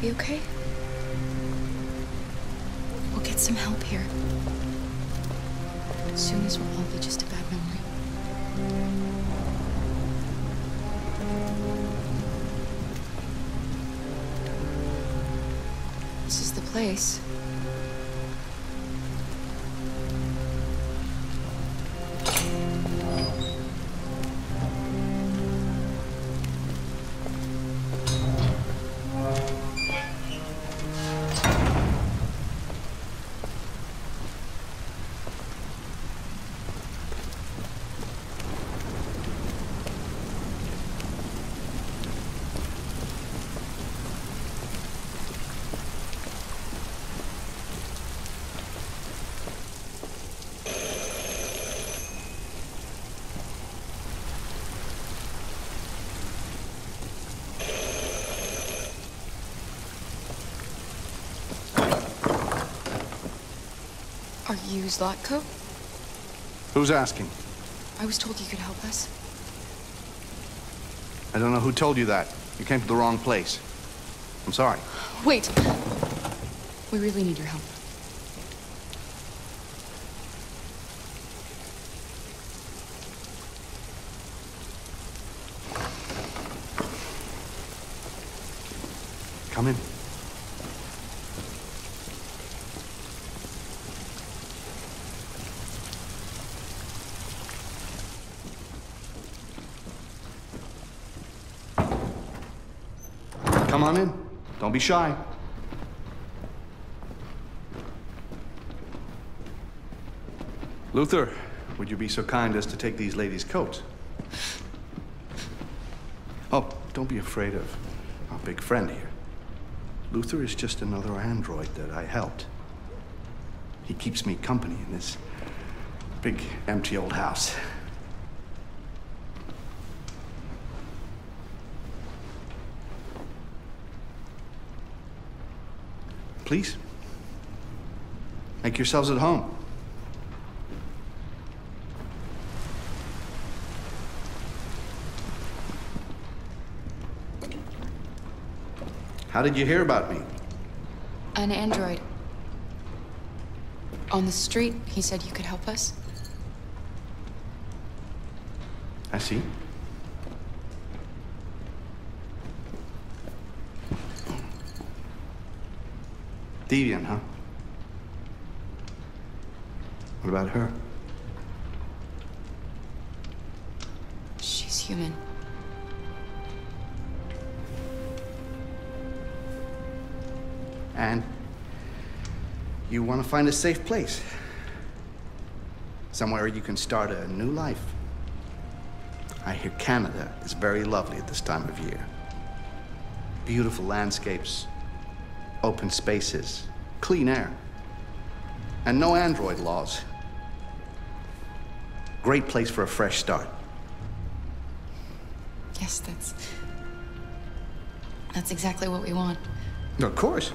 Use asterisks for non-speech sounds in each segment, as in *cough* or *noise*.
gonna be okay? We'll get some help here. As soon as we'll all be just a bad memory. This is the place. Are you Zlatko? Who's asking? I was told you could help us. I don't know who told you that. You came to the wrong place. I'm sorry. Wait! We really need your help. Come in. On in. Don't be shy. Luther, would you be so kind as to take these ladies' coats? Oh, don't be afraid of our big friend here. Luther is just another android that I helped. He keeps me company in this big, empty old house. Please, make yourselves at home. How did you hear about me? An android. On the street, he said you could help us. I see. Deviant, huh? What about her? She's human. And you want to find a safe place. Somewhere you can start a new life. I hear Canada is very lovely at this time of year. Beautiful landscapes, open spaces, clean air, and no android laws. Great place for a fresh start. Yes, that's. That's exactly what we want. Of course.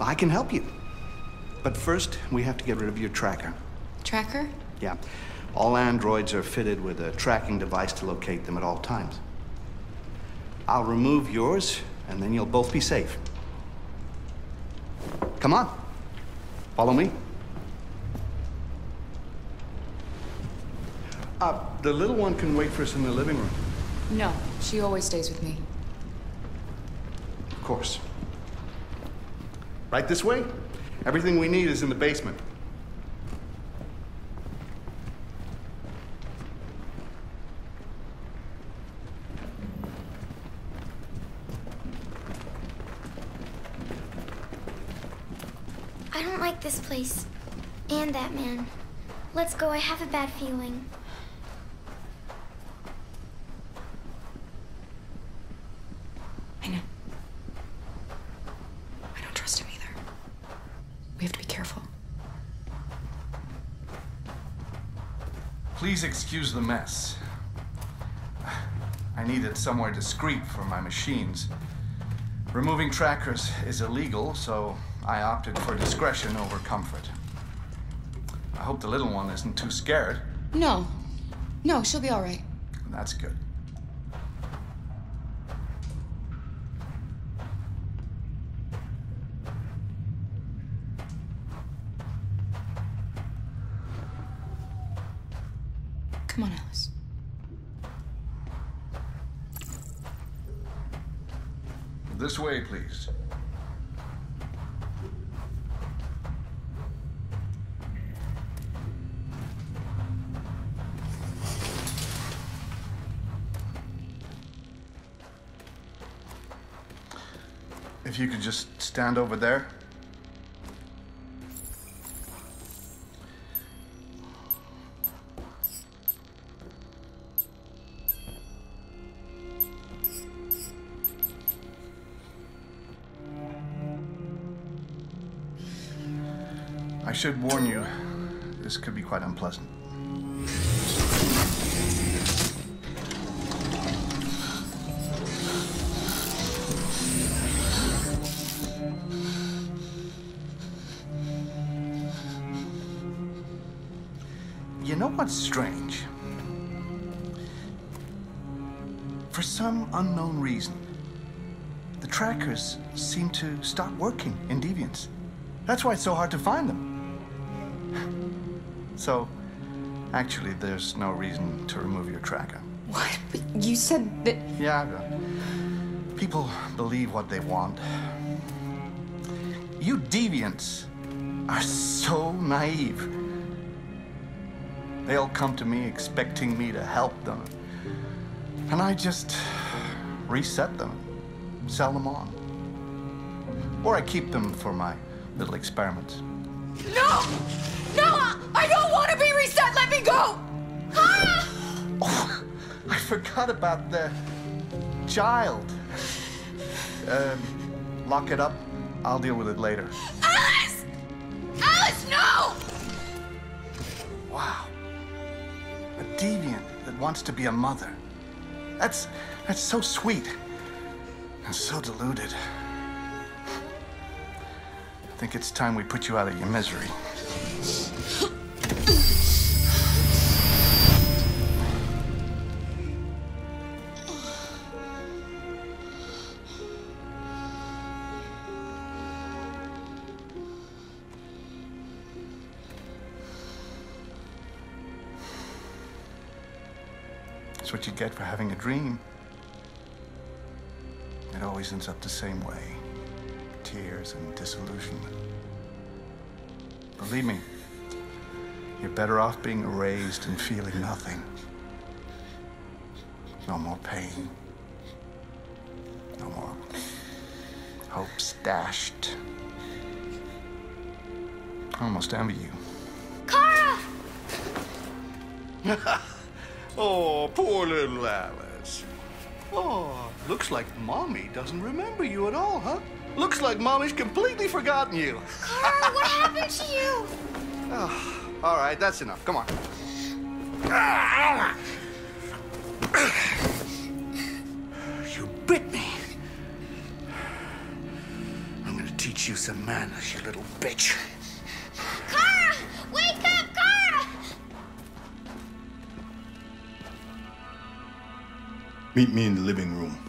I can help you. But first, we have to get rid of your tracker. Tracker? Yeah. All androids are fitted with a tracking device to locate them at all times. I'll remove yours, and then you'll both be safe. Come on. Follow me. Uh, the little one can wait for us in the living room. No, she always stays with me. Of course. Right this way? Everything we need is in the basement. I don't like this place. And that man. Let's go, I have a bad feeling. I know. I don't trust him either. We have to be careful. Please excuse the mess. I needed somewhere discreet for my machines. Removing trackers is illegal, so I opted for discretion over comfort hope the little one isn't too scared. No. No, she'll be all right. That's good. Come on, Alice. This way, please. If you could just stand over there. I should warn you, this could be quite unpleasant. What's strange? For some unknown reason, the trackers seem to stop working in Deviants. That's why it's so hard to find them. *laughs* So, actually, there's no reason to remove your tracker. What? But you said that. Yeah, people believe what they want. You deviants are so naive. They all come to me expecting me to help them. And I just reset them, sell them on. Or I keep them for my little experiments. No! No! I don't want to be reset! Let me go! Oh, I forgot about the child. Um, lock it up. I'll deal with it later. Alice! Alice, no! Deviant that wants to be a mother. That's that's so sweet. And so deluded. I think it's time we put you out of your misery. That's what you get for having a dream. It always ends up the same way tears and disillusionment. Believe me, you're better off being erased and feeling nothing. No more pain. No more hopes dashed. I almost envy you. Kara! *laughs* Oh, poor little Alice. Oh, looks like Mommy doesn't remember you at all, huh? Looks like Mommy's completely forgotten you. Kara, what happened to you? Oh, *laughs* All right, that's enough. Come on. *sighs* You bit me. I'm gonna teach you some manners, you little bitch. Meet me in the living room.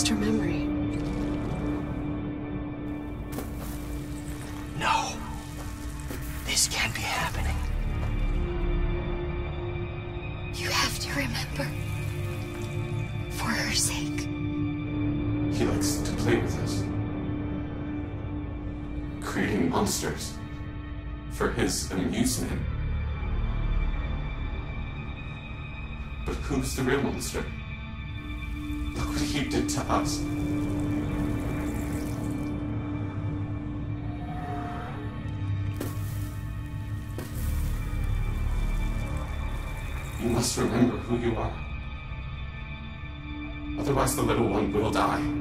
Erased her memory. No. This can't be happening. You have to remember. For her sake. He likes to play with us. Creating monsters. For his amusement. But who's the real monster? To us. You must remember who you are. Otherwise, the little one will die.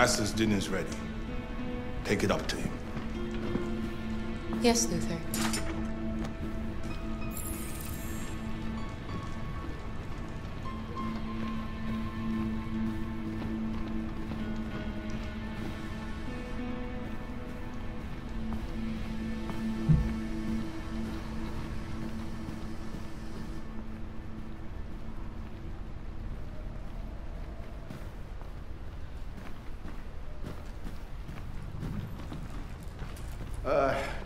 Master's dinner's ready. Take it up to him. Yes, Luther.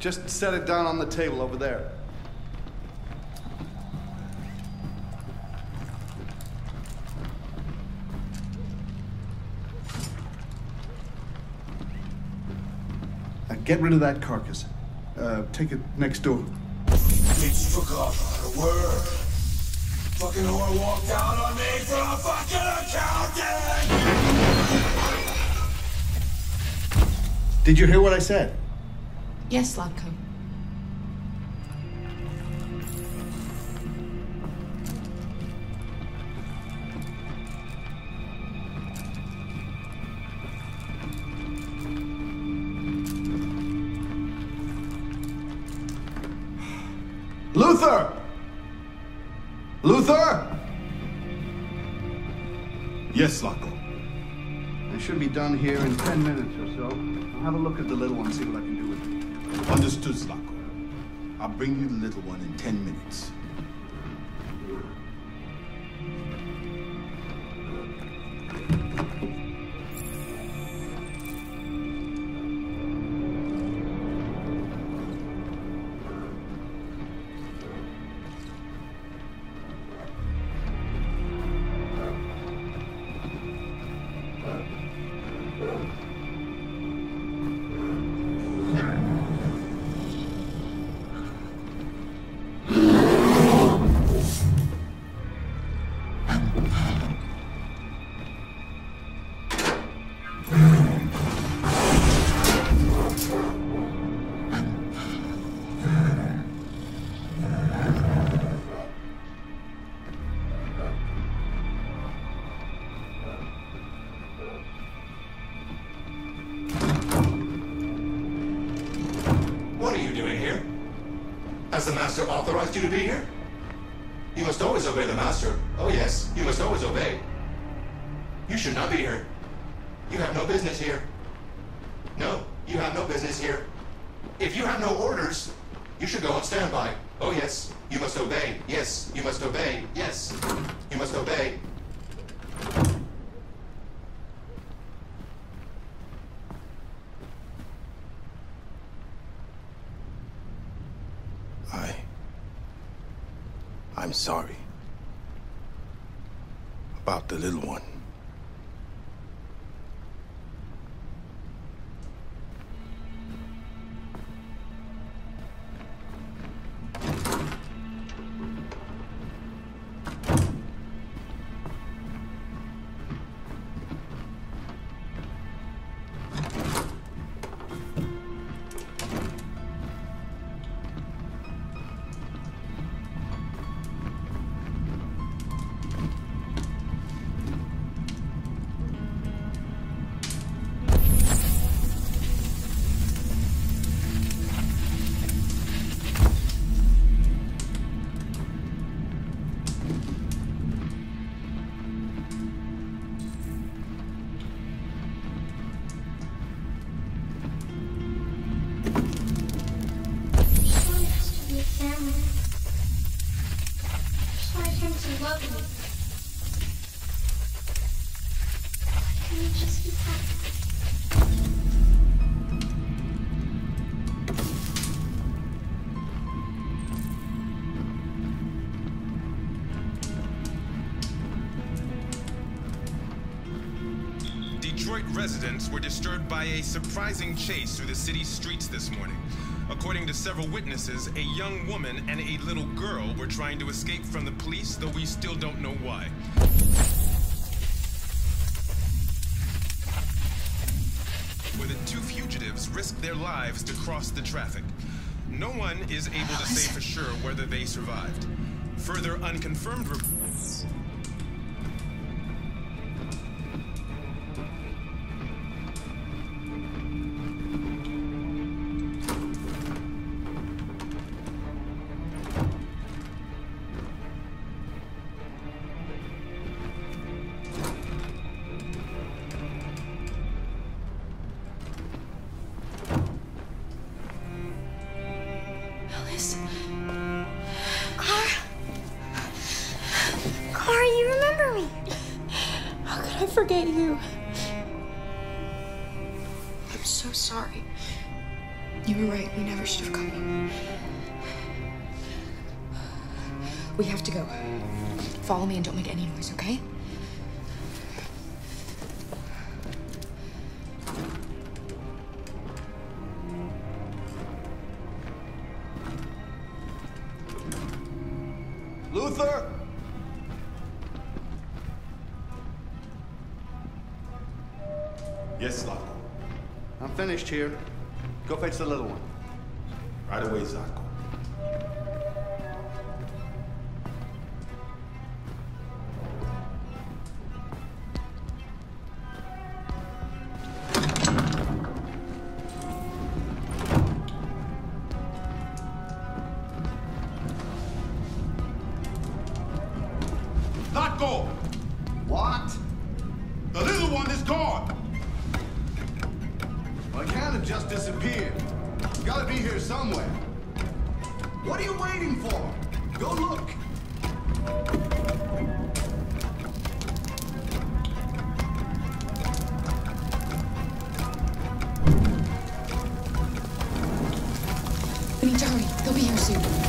Just set it down on the table over there. Uh, get rid of that carcass. Uh, take it next door. Bitch took off her word. Fucking whore walked out on me for a fucking accountant! Did you hear what I said? Yes, Zlatko. Luther! Luther! Yes, Zlatko. I should be done here in 10 minutes or so. I'll have a look at the little one, and see what I can do with it. Understood, Zlatko. I'll bring you the little one in ten minutes. Has the Master authorized you to be here? You must always obey the Master. Oh yes, you must always obey. You should not be here. You have no business here. No, you have no business here. If you have no orders, you should go on standby. Oh yes, you must obey. Yes, you must obey. Yes, you must obey. I. I'm sorry. About the little one. Detroit residents were disturbed by a surprising chase through the city's streets this morning. According to several witnesses, a young woman and a little girl were trying to escape from the police, though we still don't know why. Where the two fugitives risked their lives to cross the traffic. No one is able to say for sure whether they survived. Further unconfirmed reports. We have to go. Follow me and don't make any noise, okay? Luther! Yes, Zlatko. I'm finished here. Go fetch the little one. Right away, Zlatko. What? The little one is gone! Well, it can't have just disappeared. Gotta be here somewhere. What are you waiting for? Go look. We need to hurry. They'll be here soon.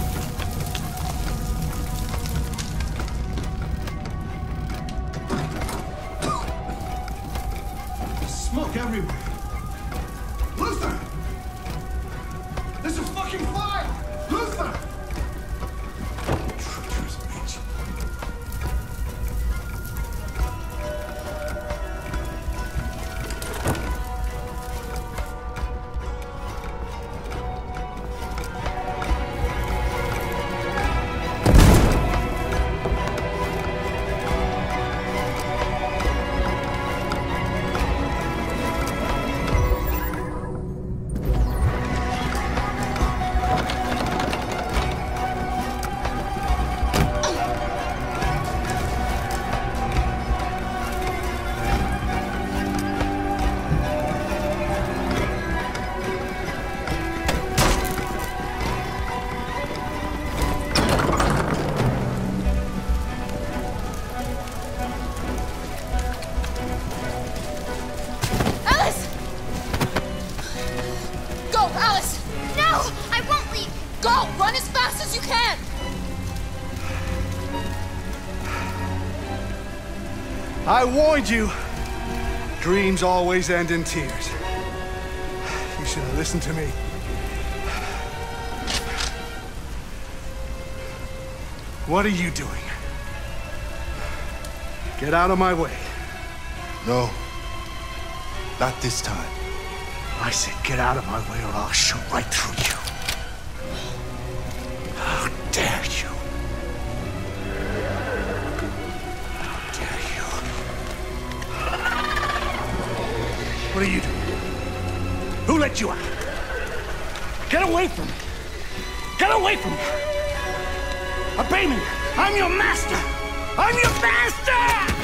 I warned you. Dreams always end in tears. You should have listened to me. What are you doing? Get out of my way. No. Not this time. I said get out of my way or I'll shoot right through you. What are you doing? Who let you out? Get away from me! Get away from me! Obey me! I'm your master! I'm your master!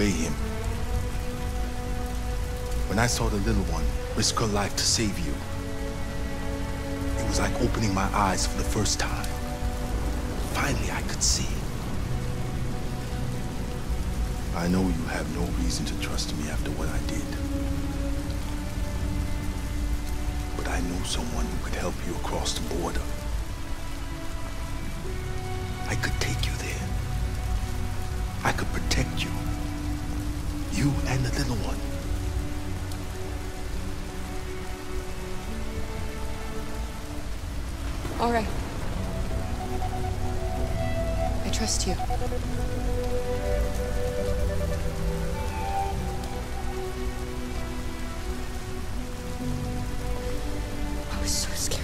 Obey him. When I saw the little one risk her life to save you, it was like opening my eyes for the first time. Finally, I could see. I know you have no reason to trust me after what I did. But I know someone who could help you across the border. I could take you there. I could protect you. You and the little one. All right. I trust you. I was so scared.